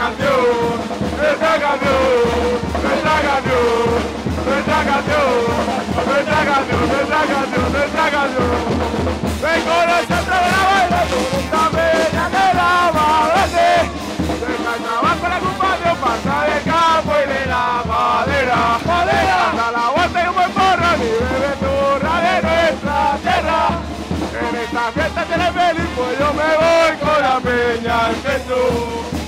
campeón, está campeón. fiesta, fiesta tiene feliz, pues yo me voy con la peña al centro.